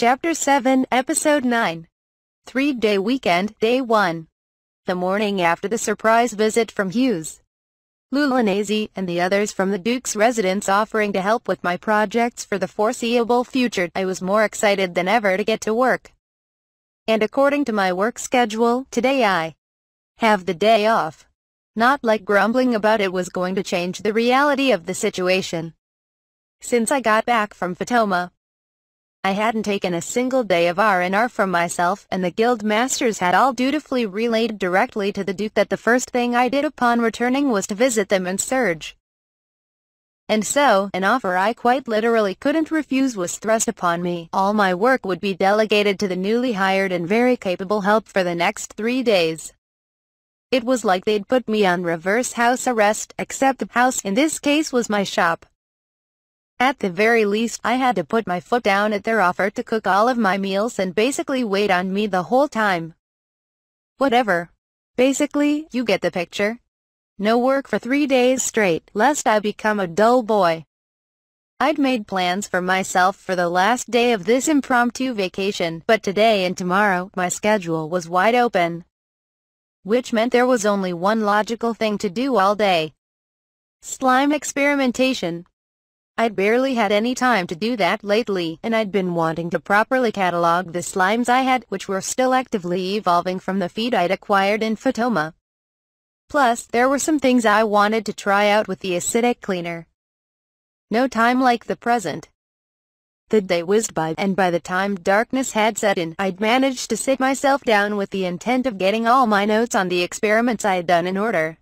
Chapter 7, Episode 9. Three-Day Weekend, Day 1. The morning after the surprise visit from Hughes. Lulanese and the others from the Duke's residence offering to help with my projects for the foreseeable future, I was more excited than ever to get to work. And according to my work schedule, today I have the day off. Not like grumbling about it was going to change the reality of the situation. Since I got back from Fatoma, I hadn't taken a single day of R&R for myself and the guild masters had all dutifully relayed directly to the Duke that the first thing I did upon returning was to visit them and Serge. And so, an offer I quite literally couldn't refuse was thrust upon me. All my work would be delegated to the newly hired and very capable help for the next three days. It was like they'd put me on reverse house arrest, except the house in this case was my shop. At the very least, I had to put my foot down at their offer to cook all of my meals and basically wait on me the whole time. Whatever. Basically, you get the picture. No work for three days straight, lest I become a dull boy. I'd made plans for myself for the last day of this impromptu vacation, but today and tomorrow, my schedule was wide open. Which meant there was only one logical thing to do all day. Slime experimentation. I'd barely had any time to do that lately, and I'd been wanting to properly catalog the slimes I had, which were still actively evolving from the feed I'd acquired in Fatoma. Plus, there were some things I wanted to try out with the acidic cleaner. No time like the present. The day whizzed by, and by the time darkness had set in, I'd managed to sit myself down with the intent of getting all my notes on the experiments I'd done in order.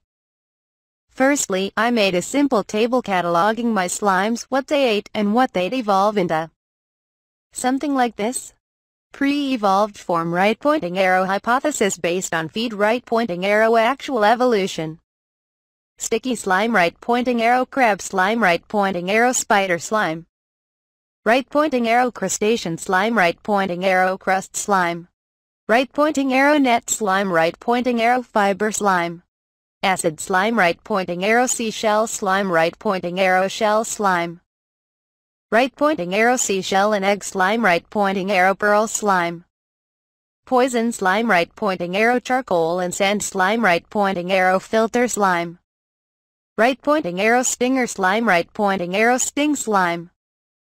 Firstly, I made a simple table cataloging my slimes, what they ate, and what they'd evolve into. Something like this. Pre-evolved form right-pointing arrow hypothesis based on feed right-pointing arrow actual evolution. Sticky slime right-pointing arrow crab slime right-pointing arrow spider slime. Right-pointing arrow crustacean slime right-pointing arrow crust slime. Right-pointing arrow net slime right-pointing arrow fiber slime. Acid slime right pointing arrow seashell slime right pointing arrow shell slime. Right pointing arrow seashell and egg slime right pointing arrow pearl slime. Poison slime right pointing arrow charcoal and sand slime right pointing arrow filter slime. Right pointing arrow stinger slime right pointing arrow sting slime.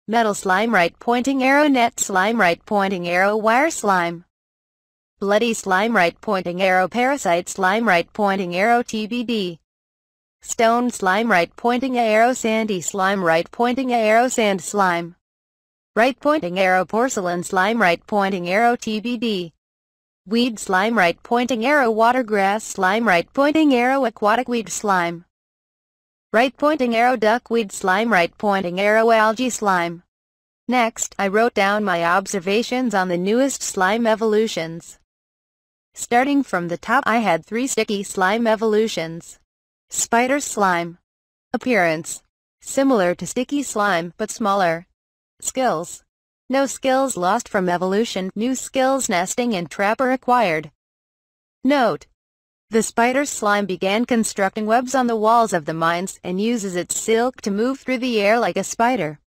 Metal slime right pointing arrow net slime right pointing arrow wire slime. Bloody slime right pointing arrow parasite slime right pointing arrow TBD. Stone slime right pointing arrow sandy slime right pointing arrow sand slime. Right pointing arrow porcelain slime right pointing arrow TBD. Weed slime right pointing arrow watergrass slime right pointing arrow aquatic weed slime. Right pointing arrow duckweed slime right pointing arrow algae slime. Next, I wrote down my observations on the newest slime evolutions. Starting from the top I had three sticky slime evolutions. Spider slime. Appearance. Similar to sticky slime, but smaller. Skills. No skills lost from evolution, new skills nesting and trapper acquired. Note. The spider slime began constructing webs on the walls of the mines and uses its silk to move through the air like a spider.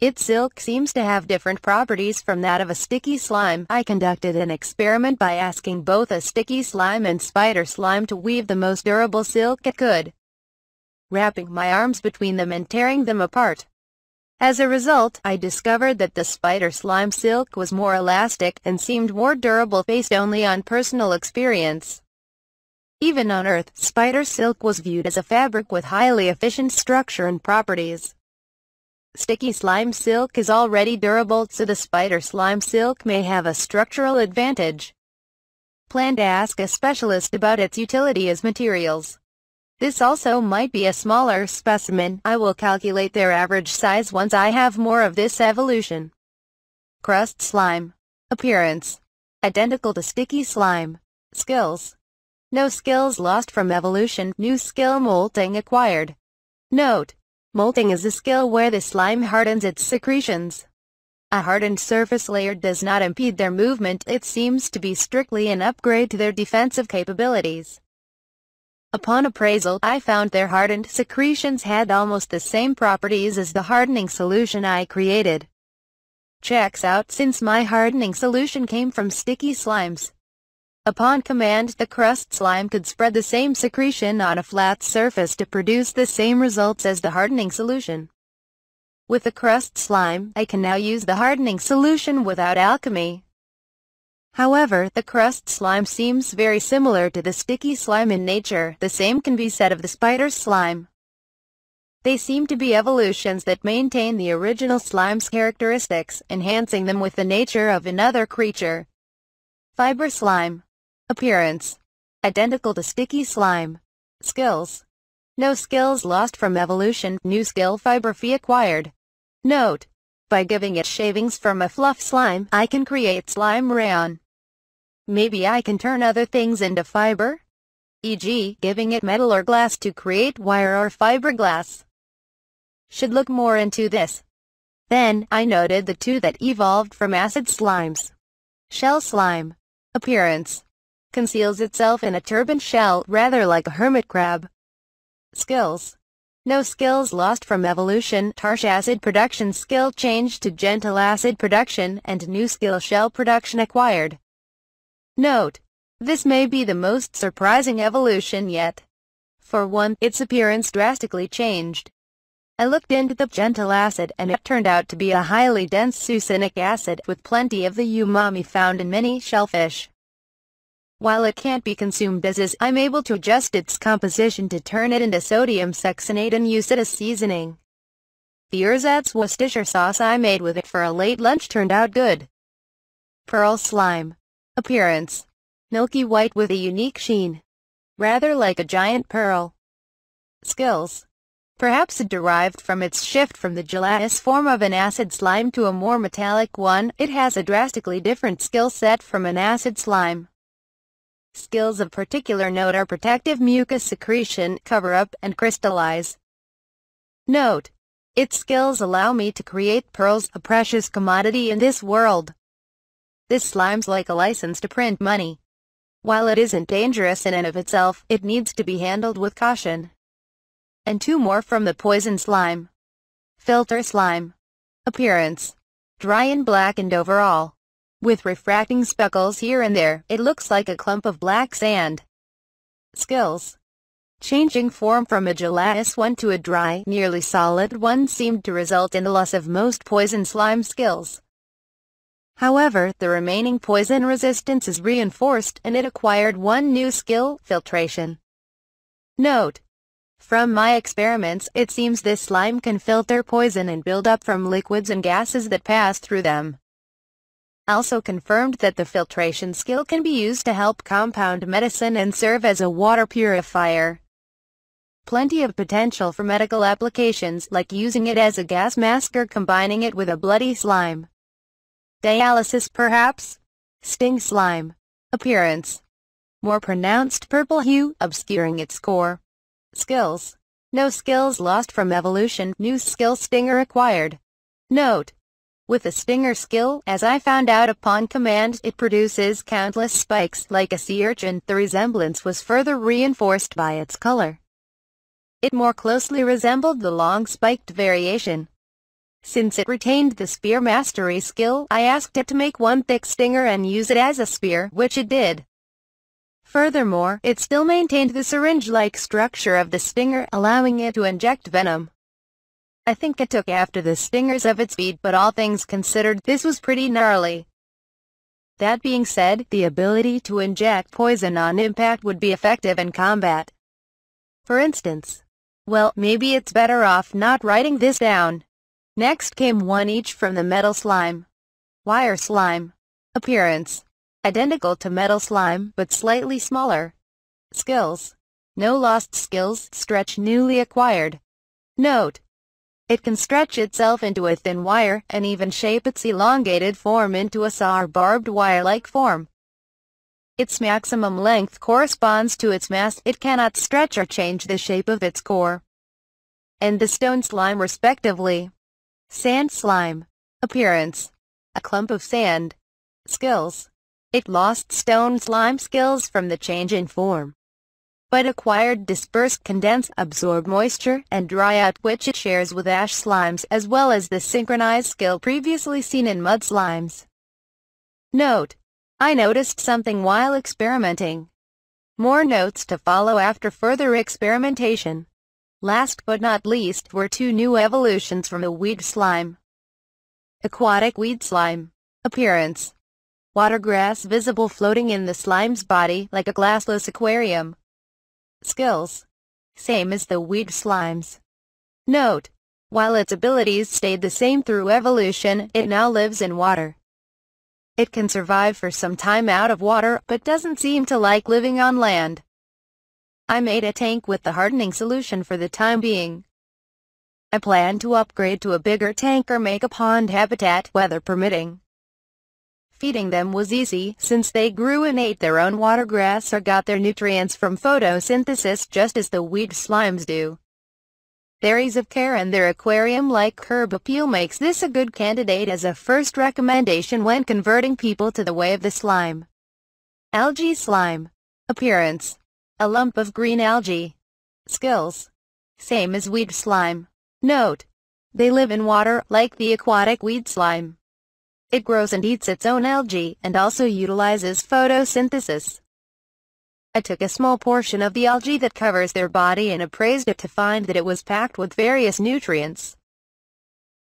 Its silk seems to have different properties from that of a sticky slime. I conducted an experiment by asking both a sticky slime and spider slime to weave the most durable silk it could, wrapping my arms between them and tearing them apart. As a result, I discovered that the spider slime silk was more elastic and seemed more durable based only on personal experience. Even on Earth, spider silk was viewed as a fabric with highly efficient structure and properties. Sticky slime silk is already durable so the spider slime silk may have a structural advantage. Plan to ask a specialist about its utility as materials. This also might be a smaller specimen. I will calculate their average size once I have more of this evolution. Crust slime. Appearance. Identical to sticky slime. Skills. No skills lost from evolution, new skill molting acquired. Note. Molting is a skill where the slime hardens its secretions. A hardened surface layer does not impede their movement, it seems to be strictly an upgrade to their defensive capabilities. Upon appraisal, I found their hardened secretions had almost the same properties as the hardening solution I created. Checks out since my hardening solution came from sticky slimes. Upon command the crust slime could spread the same secretion on a flat surface to produce the same results as the hardening solution. With the crust slime, I can now use the hardening solution without alchemy. However, the crust slime seems very similar to the sticky slime in nature. The same can be said of the spider slime. They seem to be evolutions that maintain the original slime's characteristics, enhancing them with the nature of another creature. Fiber slime. Appearance. Identical to sticky slime. Skills. No skills lost from evolution, new skill fiber fee acquired. Note. By giving it shavings from a fluff slime, I can create slime rayon. Maybe I can turn other things into fiber? E.g., giving it metal or glass to create wire or fiberglass. Should look more into this. Then, I noted the two that evolved from acid slimes. Shell slime. Appearance. Conceals itself in a turban shell, rather like a hermit crab. Skills. No skills lost from evolution, harsh acid production skill changed to gentle acid production, and new skill shell production acquired. Note. This may be the most surprising evolution yet. For one, its appearance drastically changed. I looked into the gentle acid and it turned out to be a highly dense succinic acid with plenty of the umami found in many shellfish. While it can't be consumed as is, I'm able to adjust its composition to turn it into sodium succinate and use it as seasoning. The ersatz Worcestershire sauce I made with it for a late lunch turned out good. Pearl slime. Appearance. Milky white with a unique sheen. Rather like a giant pearl. Skills. Perhaps it derived from its shift from the gelatinous form of an acid slime to a more metallic one, it has a drastically different skill set from an acid slime. Skills of particular note are protective mucus secretion, cover-up, and crystallize. Note. Its skills allow me to create pearls, a precious commodity in this world. This slime's like a license to print money. While it isn't dangerous in and of itself, it needs to be handled with caution. And two more from the poison slime. Filter slime. Appearance. Dry and blackened overall. With refracting speckles here and there, it looks like a clump of black sand. Skills Changing form from a gelatinous one to a dry, nearly solid one seemed to result in the loss of most poison slime skills. However, the remaining poison resistance is reinforced and it acquired one new skill, filtration. Note. From my experiments, it seems this slime can filter poison and build up from liquids and gases that pass through them also confirmed that the filtration skill can be used to help compound medicine and serve as a water purifier. Plenty of potential for medical applications like using it as a gas mask or combining it with a bloody slime. Dialysis perhaps? Sting slime. Appearance. More pronounced purple hue, obscuring its core. Skills. No skills lost from evolution, new skill stinger acquired. Note. With the stinger skill, as I found out upon command, it produces countless spikes like a sea urchin. The resemblance was further reinforced by its color. It more closely resembled the long spiked variation. Since it retained the spear mastery skill, I asked it to make one thick stinger and use it as a spear, which it did. Furthermore, it still maintained the syringe-like structure of the stinger, allowing it to inject venom. I think it took after the stingers of its feet but all things considered this was pretty gnarly. That being said, the ability to inject poison on impact would be effective in combat. For instance. Well, maybe it's better off not writing this down. Next came one each from the metal slime. Wire slime. Appearance. Identical to metal slime, but slightly smaller. Skills. No lost skills, stretch newly acquired. Note. It can stretch itself into a thin wire and even shape its elongated form into a saw or barbed wire-like form. Its maximum length corresponds to its mass. It cannot stretch or change the shape of its core. And the stone slime respectively. Sand slime. Appearance. A clump of sand. Skills. It lost stone slime skills from the change in form. But acquired disperse condense absorb moisture and dry out which it shares with ash slimes as well as the synchronized skill previously seen in mud slimes. Note. I noticed something while experimenting. More notes to follow after further experimentation. Last but not least were two new evolutions from the weed slime. Aquatic weed slime. Appearance. Watergrass visible floating in the slime's body like a glassless aquarium. Skills. Same as the weed slimes. Note. While its abilities stayed the same through evolution, it now lives in water. It can survive for some time out of water, but doesn't seem to like living on land. I made a tank with the hardening solution for the time being. I plan to upgrade to a bigger tank or make a pond habitat, weather permitting. Feeding them was easy, since they grew and ate their own water grass or got their nutrients from photosynthesis just as the weed slimes do. Their ease of care and their aquarium-like curb appeal makes this a good candidate as a first recommendation when converting people to the way of the slime. Algae slime. Appearance. A lump of green algae. Skills. Same as weed slime. Note. They live in water, like the aquatic weed slime. It grows and eats its own algae, and also utilizes photosynthesis. I took a small portion of the algae that covers their body and appraised it to find that it was packed with various nutrients.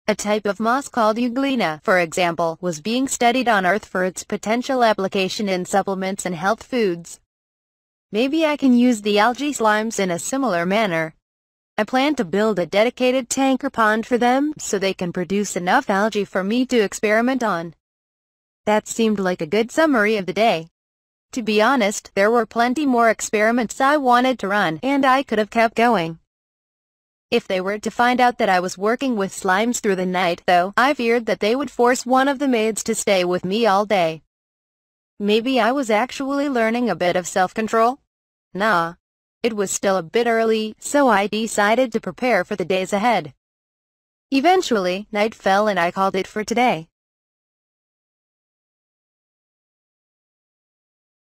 A type of moss called euglena, for example, was being studied on Earth for its potential application in supplements and health foods. Maybe I can use the algae slimes in a similar manner. I plan to build a dedicated tank or pond for them so they can produce enough algae for me to experiment on. That seemed like a good summary of the day. To be honest, there were plenty more experiments I wanted to run and I could have kept going. If they were to find out that I was working with slimes through the night though, I feared that they would force one of the maids to stay with me all day. Maybe I was actually learning a bit of self-control? Nah. It was still a bit early, so I decided to prepare for the days ahead. Eventually, night fell and I called it for today.